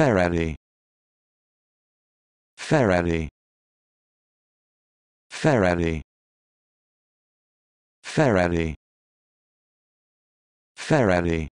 Ferrari. Ferrari. Ferrari. Ferrari. Ferrari.